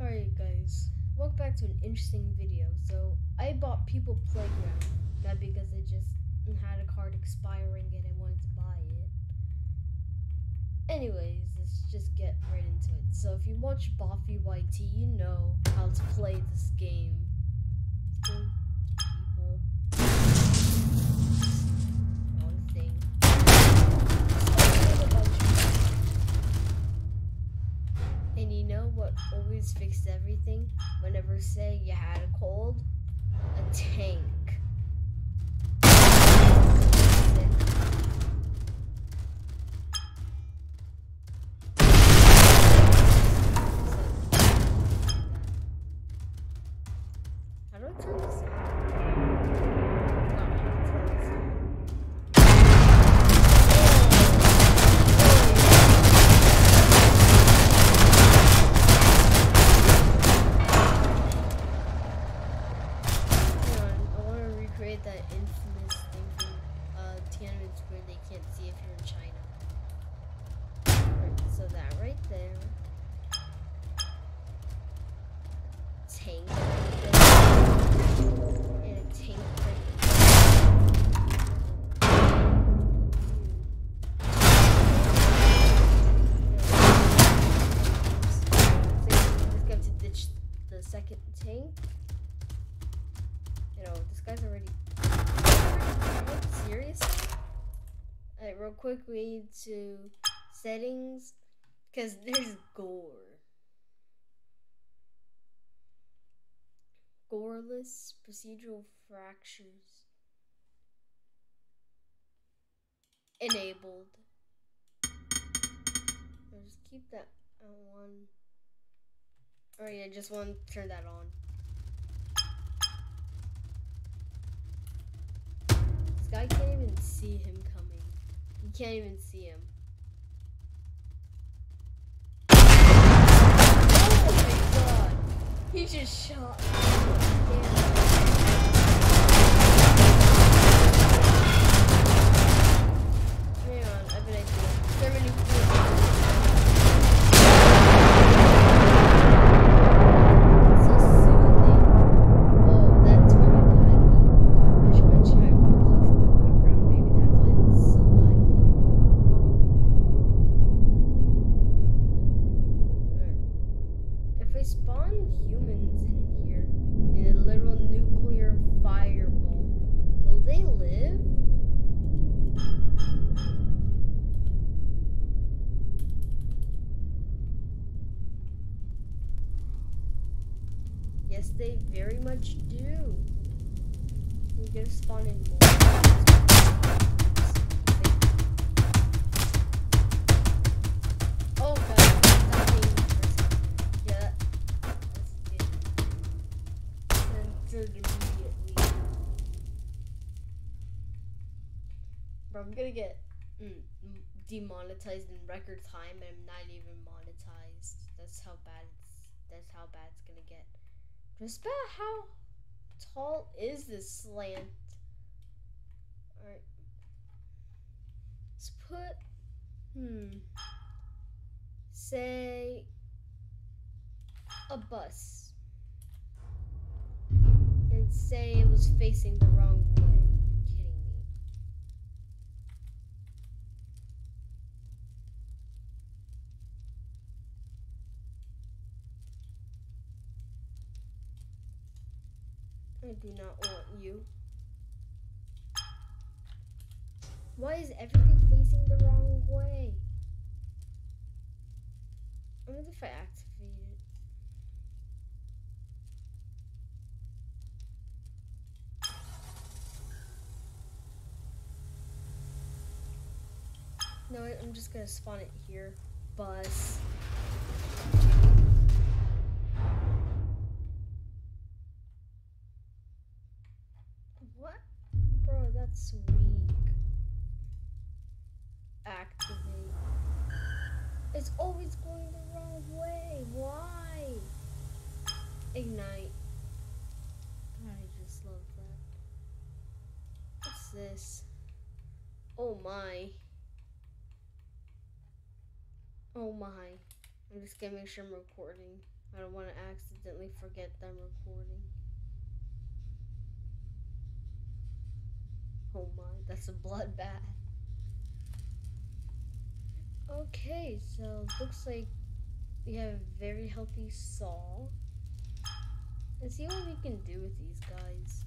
Alright guys, welcome back to an interesting video. So, I bought People Playground, not because I just had a card expiring and I wanted to buy it. Anyways, let's just get right into it. So, if you watch Boffy YT, you know how to play this game. Let's what always fixed everything? Whenever, say, you had a cold? A tank. Real quick, to settings, because there's gore. Goreless procedural fractures. Enabled. I'll just keep that on. Oh, Alright, I just want to turn that on. This guy can't even see him coming. You can't even see him. Oh my god! He just shot me. Damn. Hang on, I bet I do. Germany So they very much do. We're gonna spawn in more. Oh god, I'm gonna get mm, demonetized in record time, and I'm not even monetized. That's how bad it's. That's how bad it's gonna get. Just about how tall is this slant? Alright. Let's put. Hmm. Say. A bus. And say it was facing the wrong way. I do not want you. Why is everything facing the wrong way? I wonder if I activate it. No, I'm just gonna spawn it here. Bus. Oh my. Oh my. I'm just gonna make sure I'm recording. I don't want to accidentally forget that I'm recording. Oh my, that's a bloodbath. Okay, so looks like we have a very healthy saw. Let's see what we can do with these guys.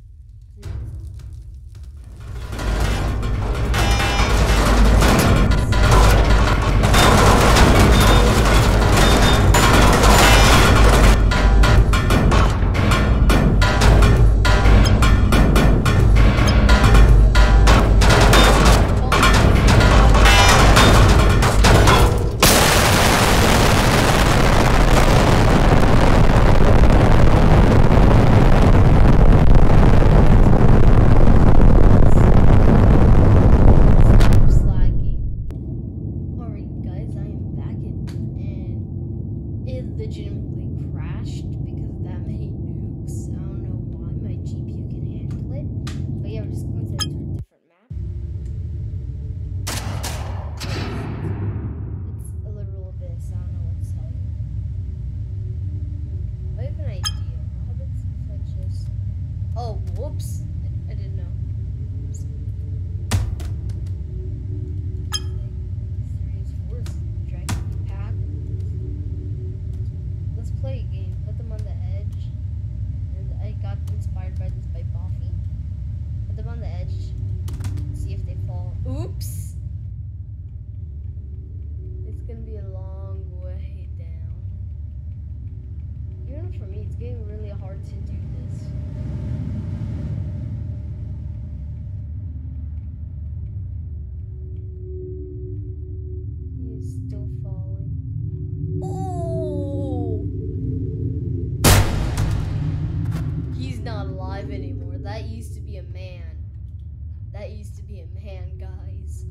him hand, guys.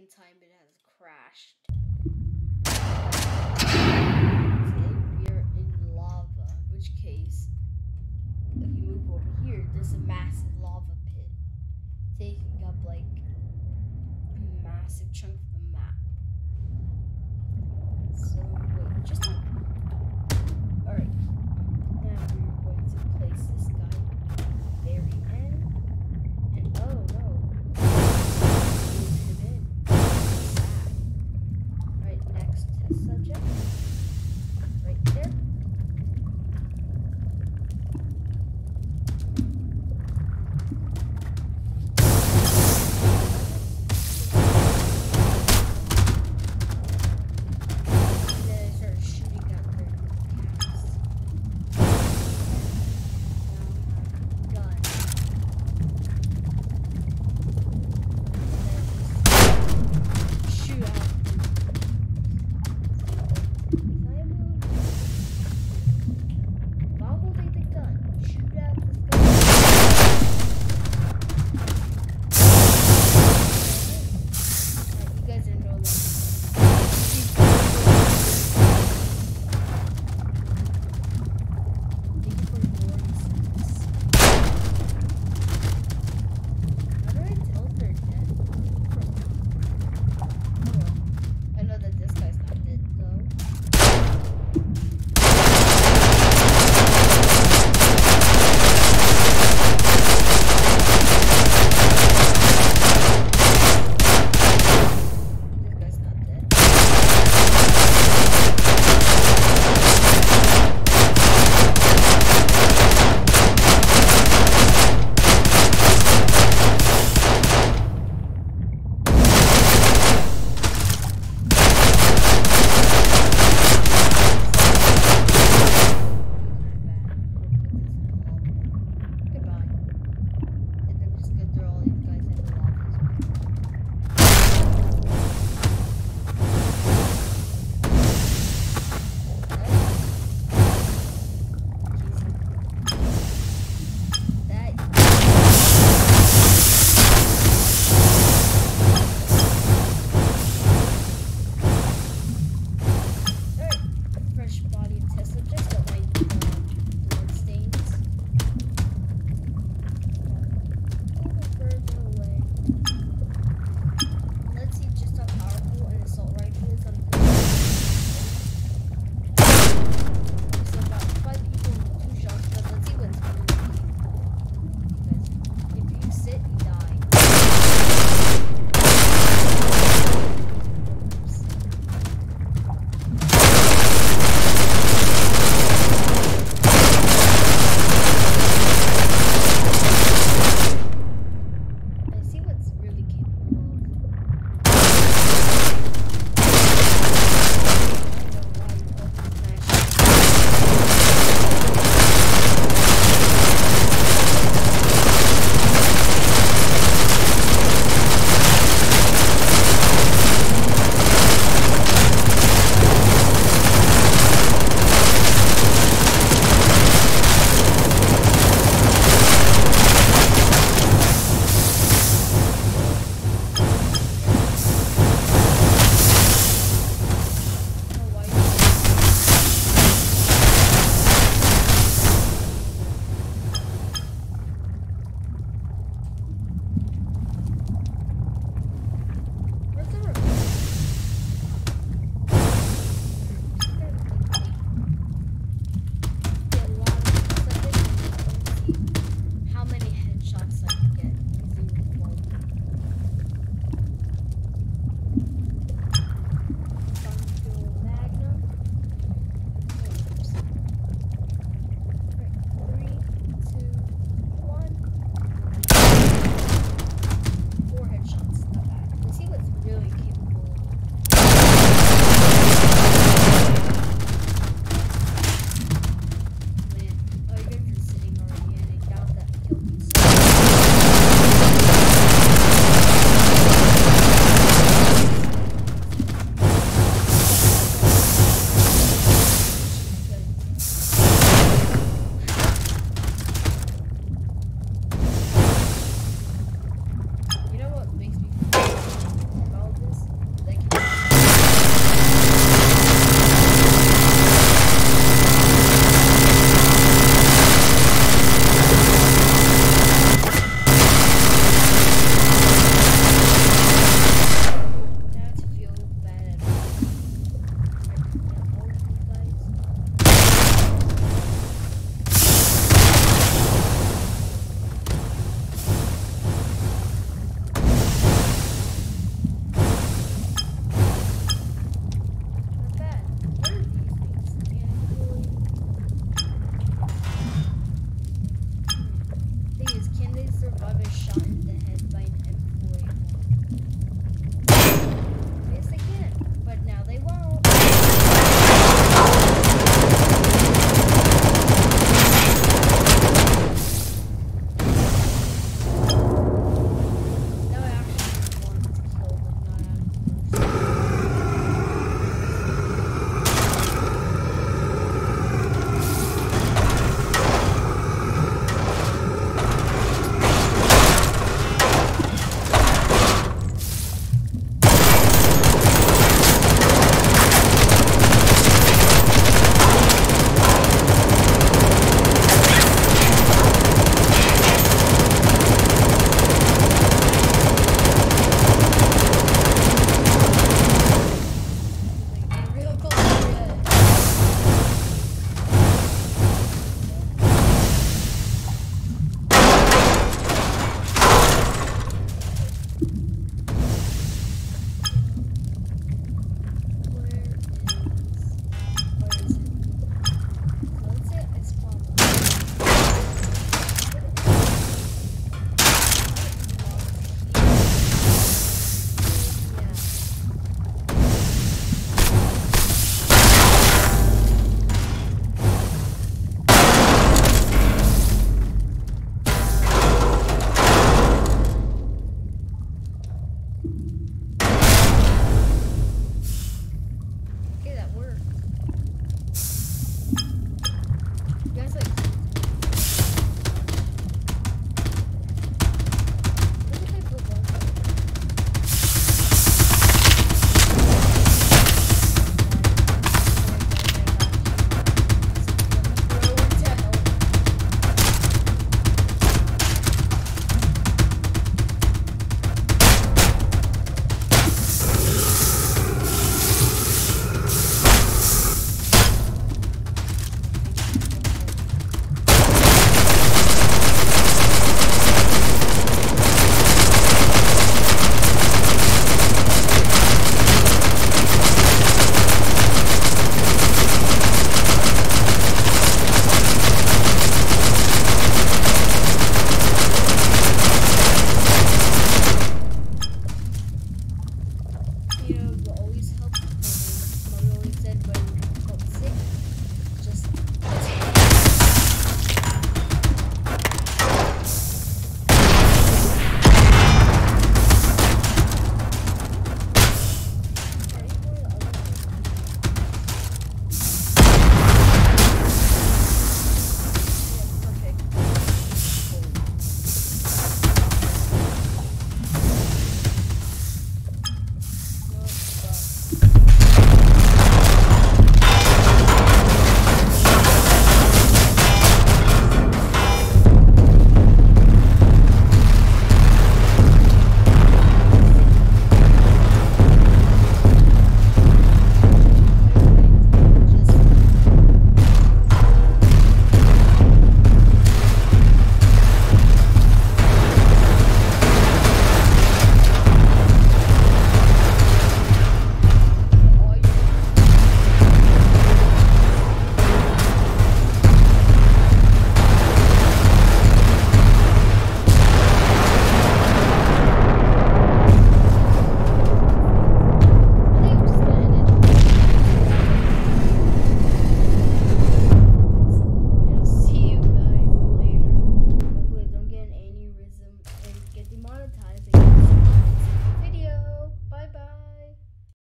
second time it has crashed. we are in lava, in which case, if you move over here, there's a massive lava pit, taking up like a massive chunk of the map. So, wait, just Alright, now we're going to place this guy at the very end, and oh,